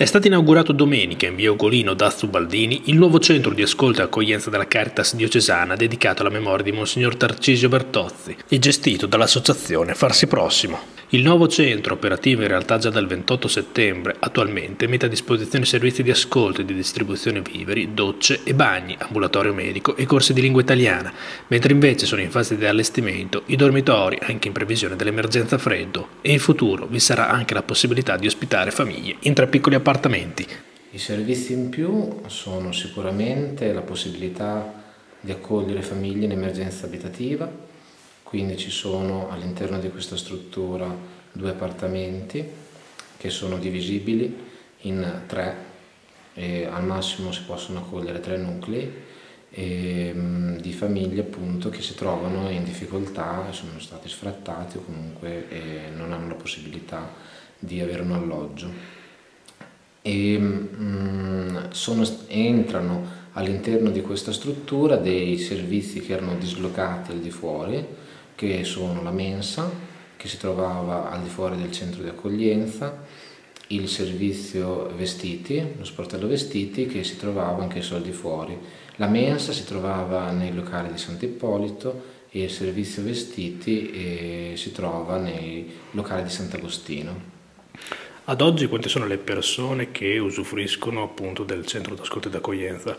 È stato inaugurato domenica in via Ugolino da Baldini il nuovo centro di ascolto e accoglienza della Caritas diocesana dedicato alla memoria di Monsignor Tarcisio Bertozzi e gestito dall'associazione Farsi Prossimo. Il nuovo centro, operativo in realtà già dal 28 settembre, attualmente mette a disposizione servizi di ascolto e di distribuzione viveri, docce e bagni, ambulatorio medico e corsi di lingua italiana, mentre invece sono in fase di allestimento i dormitori anche in previsione dell'emergenza freddo e in futuro vi sarà anche la possibilità di ospitare famiglie in tre piccoli appartamenti. I servizi in più sono sicuramente la possibilità di accogliere famiglie in emergenza abitativa, quindi ci sono all'interno di questa struttura due appartamenti che sono divisibili in tre e al massimo si possono accogliere tre nuclei e, mm, di famiglie appunto che si trovano in difficoltà, sono stati sfrattati o comunque non hanno la possibilità di avere un alloggio. E, mh, mm, sono, entrano all'interno di questa struttura dei servizi che erano dislocati al di fuori, che sono la mensa, che si trovava al di fuori del centro di accoglienza, il servizio vestiti, lo sportello vestiti che si trovava anche al di fuori. La mensa si trovava nei locali di Sant'Ippolito e il servizio vestiti eh, si trova nei locali di Sant'Agostino. Ad oggi quante sono le persone che usufruiscono appunto del centro d'ascolto e d'accoglienza?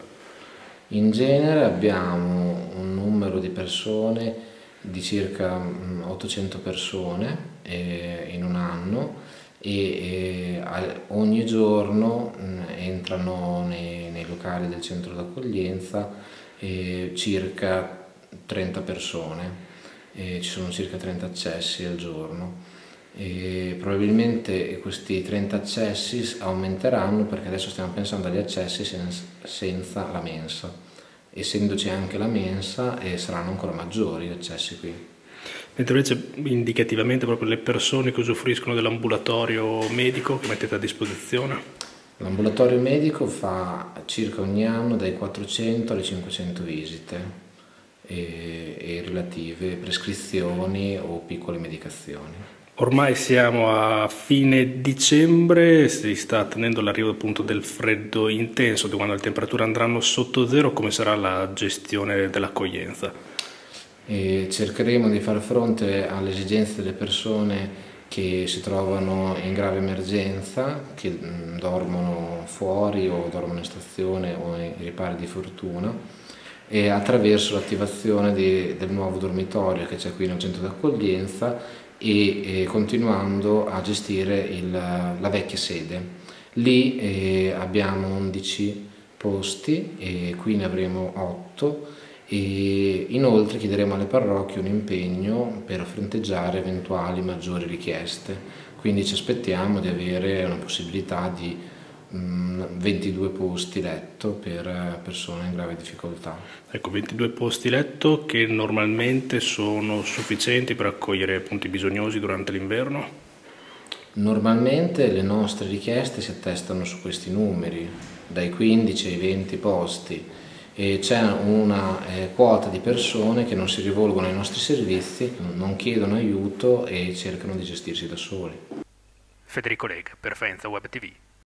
In genere abbiamo un numero di persone di circa 800 mm, persone eh, in un anno e eh, ogni giorno mm, entrano nei, nei, locali del centro d'accoglienza eh, circa 30 persone, ci sono circa 30 accessi al giorno. E probabilmente questi 30 accessi aumenteranno perché adesso stiamo pensando agli accessi senza, senza la mensa essendoci anche la mensa e saranno ancora maggiori gli accessi qui. Mentre invece indicativamente proprio le persone che usufruiscono dell'ambulatorio medico che mettete a disposizione? L'ambulatorio medico fa circa ogni anno dai 400 alle 500 visite e, e relative prescrizioni o piccole medicazioni. Ormai siamo a fine dicembre, si sta tenendo l'arrivo appunto del freddo intenso, di quando le temperature andranno sotto zero, come sarà la gestione dell'accoglienza? Cercheremo di far fronte alle esigenze delle persone che si trovano in grave emergenza, che mm, dormono fuori o dormono in stazione o in ripari di fortuna e attraverso l'attivazione del nuovo dormitorio che c'è qui nel centro d'accoglienza e, e continuando a gestire il, la vecchia sede. Lì eh, abbiamo 11 posti e qui ne avremo 8 e inoltre chiederemo alle parrocchie un impegno per fronteggiare eventuali maggiori richieste, quindi ci aspettiamo di avere una possibilità di 22 mm, posti letto per eh, persone in grave difficoltà. Ecco, 22 posti letto che normalmente sono sufficienti per accogliere appunto i bisognosi durante l'inverno? Normalmente le nostre richieste si attestano su questi numeri, dai 15 ai 20 posti e c'è una eh, quota di persone che non si rivolgono ai nostri servizi, non chiedono aiuto e cercano di gestirsi da soli. Federico Lega per Faenza Web TV.